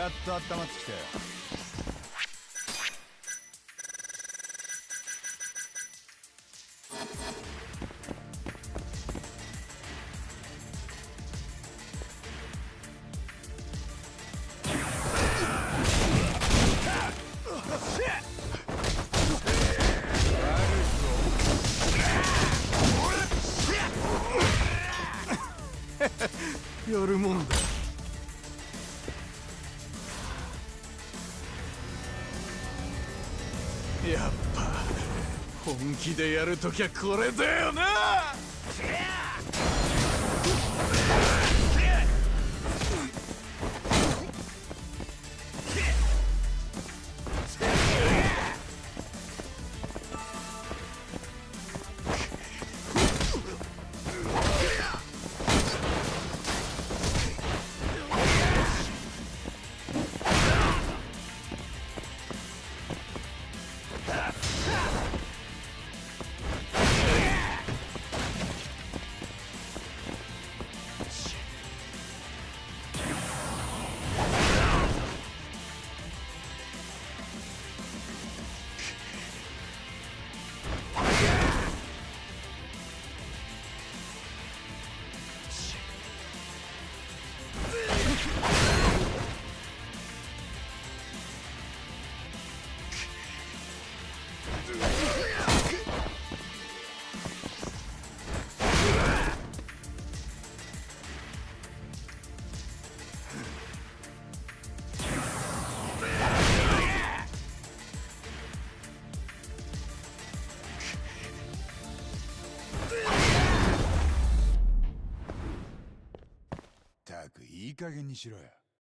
やっと温まってきたよやるもんだ。やっぱ本気でやるときゃこれだよな！いい加減にしろよ。